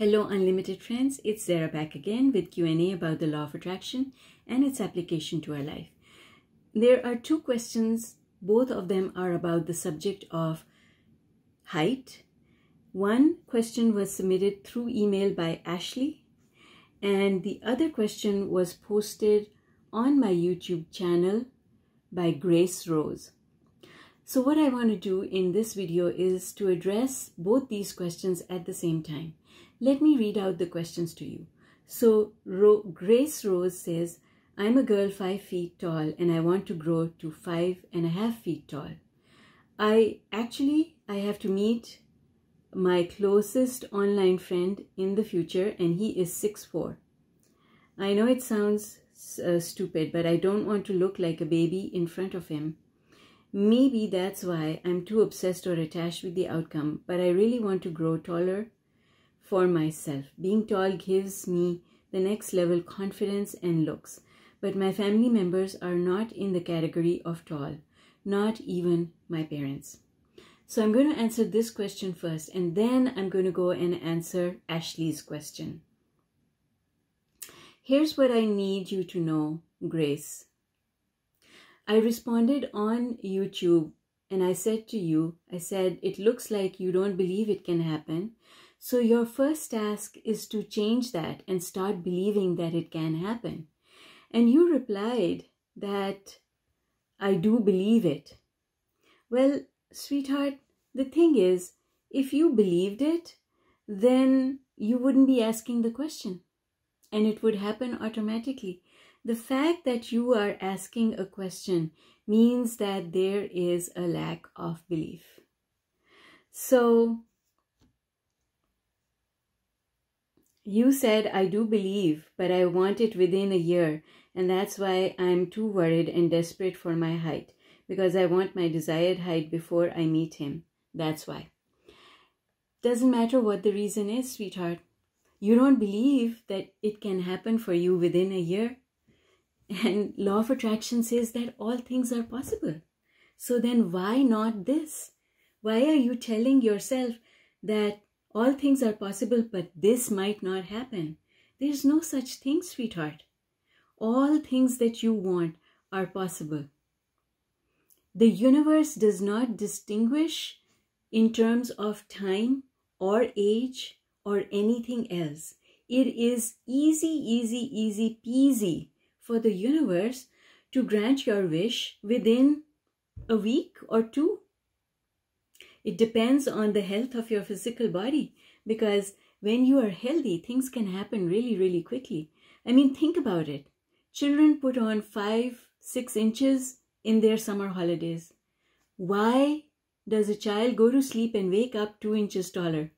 Hello unlimited friends, it's Zehra back again with Q&A about the law of attraction and its application to our life. There are two questions, both of them are about the subject of height. One question was submitted through email by Ashley and the other question was posted on my YouTube channel by Grace Rose. So what I want to do in this video is to address both these questions at the same time. Let me read out the questions to you. So Ro Grace Rose says, I'm a girl five feet tall and I want to grow to five and a half feet tall. I actually, I have to meet my closest online friend in the future and he is six four. I know it sounds uh, stupid, but I don't want to look like a baby in front of him. Maybe that's why I'm too obsessed or attached with the outcome, but I really want to grow taller for myself. Being tall gives me the next level confidence and looks. But my family members are not in the category of tall, not even my parents. So I'm going to answer this question first, and then I'm going to go and answer Ashley's question. Here's what I need you to know, Grace. I responded on YouTube and I said to you, I said, it looks like you don't believe it can happen. So your first task is to change that and start believing that it can happen. And you replied that I do believe it. Well, sweetheart, the thing is, if you believed it, then you wouldn't be asking the question and it would happen automatically. The fact that you are asking a question means that there is a lack of belief. So You said, I do believe, but I want it within a year, and that's why I'm too worried and desperate for my height, because I want my desired height before I meet him. That's why. Doesn't matter what the reason is, sweetheart. You don't believe that it can happen for you within a year. And law of attraction says that all things are possible. So then why not this? Why are you telling yourself that all things are possible, but this might not happen. There's no such thing, sweetheart. All things that you want are possible. The universe does not distinguish in terms of time or age or anything else. It is easy, easy, easy peasy for the universe to grant your wish within a week or two it depends on the health of your physical body because when you are healthy, things can happen really, really quickly. I mean, think about it. Children put on five, six inches in their summer holidays. Why does a child go to sleep and wake up two inches taller?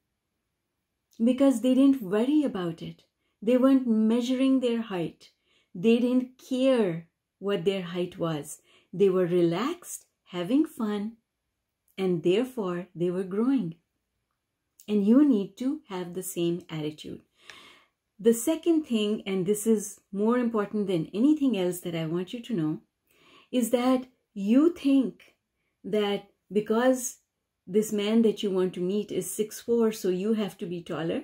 Because they didn't worry about it. They weren't measuring their height. They didn't care what their height was. They were relaxed, having fun, and therefore they were growing. And you need to have the same attitude. The second thing, and this is more important than anything else that I want you to know, is that you think that because this man that you want to meet is six four, so you have to be taller.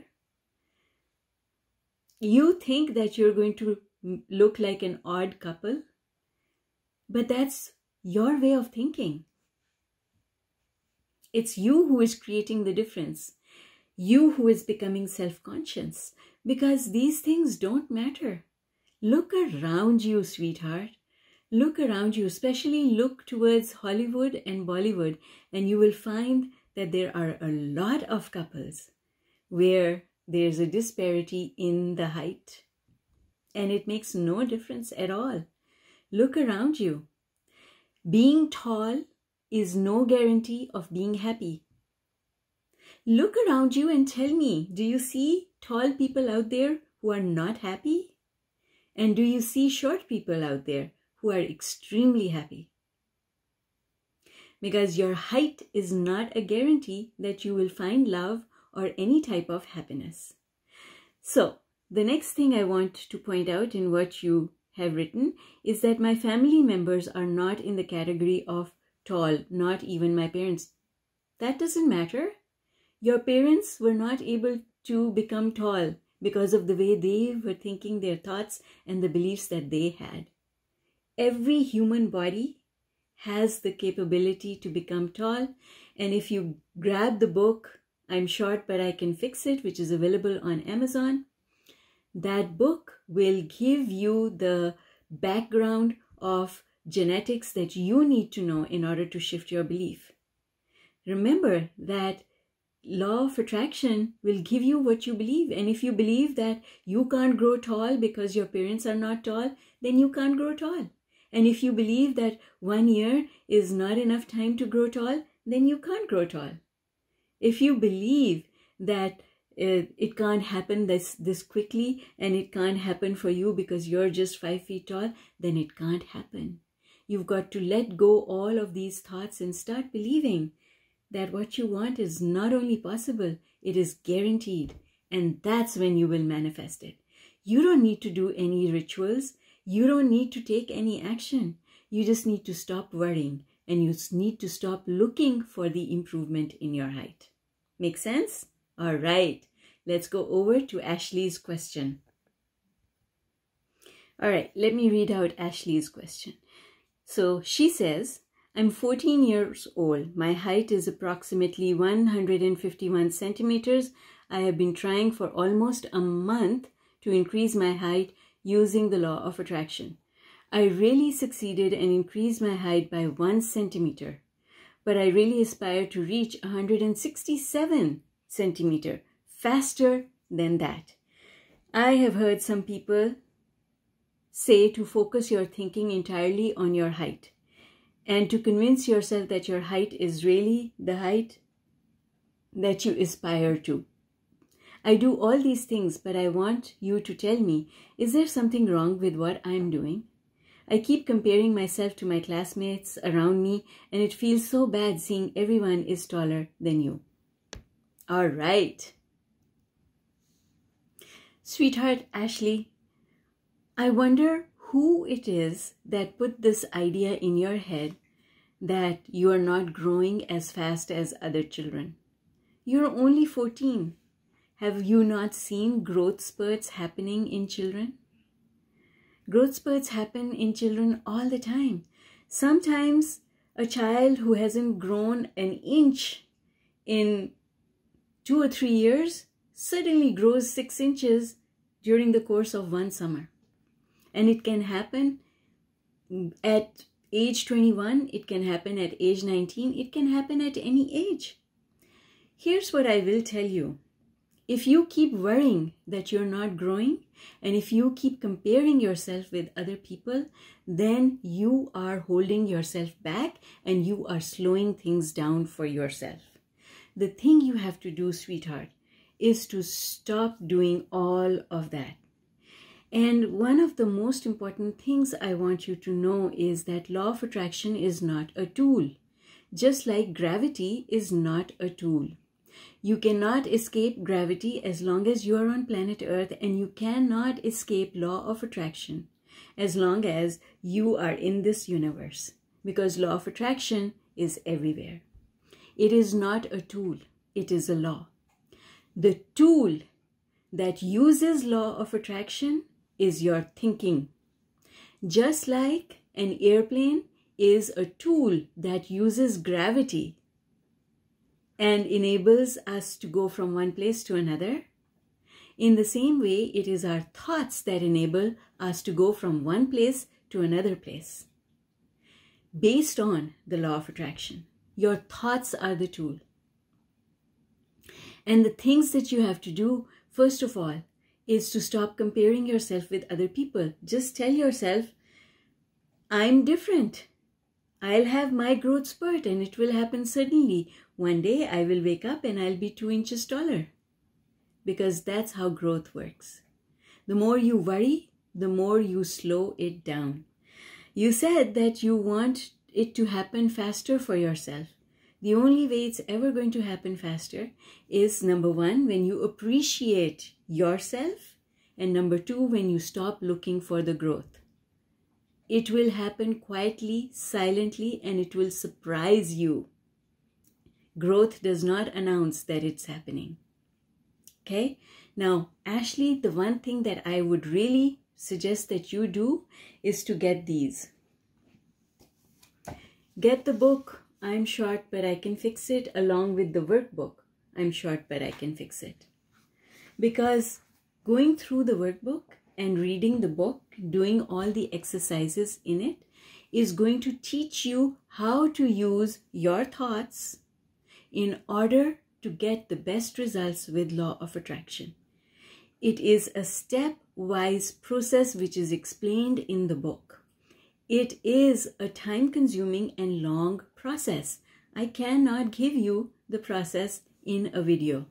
You think that you're going to look like an odd couple, but that's your way of thinking. It's you who is creating the difference. You who is becoming self-conscious because these things don't matter. Look around you, sweetheart. Look around you, especially look towards Hollywood and Bollywood, and you will find that there are a lot of couples where there's a disparity in the height. And it makes no difference at all. Look around you. Being tall is no guarantee of being happy. Look around you and tell me, do you see tall people out there who are not happy? And do you see short people out there who are extremely happy? Because your height is not a guarantee that you will find love or any type of happiness. So, the next thing I want to point out in what you have written is that my family members are not in the category of tall, not even my parents. That doesn't matter. Your parents were not able to become tall because of the way they were thinking their thoughts and the beliefs that they had. Every human body has the capability to become tall. And if you grab the book, I'm short but I can fix it, which is available on Amazon, that book will give you the background of genetics that you need to know in order to shift your belief. Remember that law of attraction will give you what you believe. And if you believe that you can't grow tall because your parents are not tall, then you can't grow tall. And if you believe that one year is not enough time to grow tall, then you can't grow tall. If you believe that uh, it can't happen this, this quickly and it can't happen for you because you're just five feet tall, then it can't happen. You've got to let go all of these thoughts and start believing that what you want is not only possible, it is guaranteed. And that's when you will manifest it. You don't need to do any rituals. You don't need to take any action. You just need to stop worrying and you need to stop looking for the improvement in your height. Make sense? All right, let's go over to Ashley's question. All right, let me read out Ashley's question. So she says, I'm 14 years old. My height is approximately 151 centimeters. I have been trying for almost a month to increase my height using the law of attraction. I really succeeded and increased my height by one centimeter, but I really aspire to reach 167 centimeter faster than that. I have heard some people say to focus your thinking entirely on your height and to convince yourself that your height is really the height that you aspire to. I do all these things, but I want you to tell me, is there something wrong with what I'm doing? I keep comparing myself to my classmates around me, and it feels so bad seeing everyone is taller than you. All right. Sweetheart Ashley, I wonder who it is that put this idea in your head that you are not growing as fast as other children. You're only 14. Have you not seen growth spurts happening in children? Growth spurts happen in children all the time. Sometimes a child who hasn't grown an inch in two or three years suddenly grows six inches during the course of one summer. And it can happen at age 21, it can happen at age 19, it can happen at any age. Here's what I will tell you. If you keep worrying that you're not growing, and if you keep comparing yourself with other people, then you are holding yourself back and you are slowing things down for yourself. The thing you have to do, sweetheart, is to stop doing all of that. And one of the most important things I want you to know is that law of attraction is not a tool, just like gravity is not a tool. You cannot escape gravity as long as you are on planet Earth and you cannot escape law of attraction as long as you are in this universe because law of attraction is everywhere. It is not a tool, it is a law. The tool that uses law of attraction is your thinking. Just like an airplane is a tool that uses gravity and enables us to go from one place to another. In the same way, it is our thoughts that enable us to go from one place to another place. Based on the law of attraction, your thoughts are the tool. And the things that you have to do, first of all, is to stop comparing yourself with other people. Just tell yourself, I'm different. I'll have my growth spurt and it will happen suddenly. One day I will wake up and I'll be two inches taller. Because that's how growth works. The more you worry, the more you slow it down. You said that you want it to happen faster for yourself. The only way it's ever going to happen faster is number one, when you appreciate yourself, and number two, when you stop looking for the growth. It will happen quietly, silently, and it will surprise you. Growth does not announce that it's happening. Okay. Now, Ashley, the one thing that I would really suggest that you do is to get these. Get the book, I'm short but I can fix it, along with the workbook, I'm short but I can fix it. Because going through the workbook and reading the book, doing all the exercises in it, is going to teach you how to use your thoughts in order to get the best results with law of attraction. It is a stepwise process which is explained in the book. It is a time consuming and long process. I cannot give you the process in a video.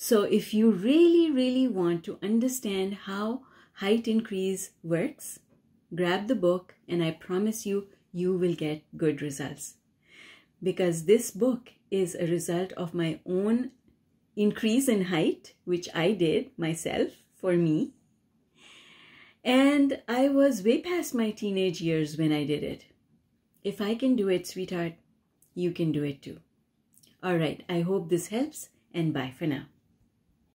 So if you really, really want to understand how height increase works, grab the book and I promise you, you will get good results. Because this book is a result of my own increase in height, which I did myself for me. And I was way past my teenage years when I did it. If I can do it, sweetheart, you can do it too. All right, I hope this helps and bye for now.